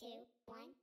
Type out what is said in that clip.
two, one.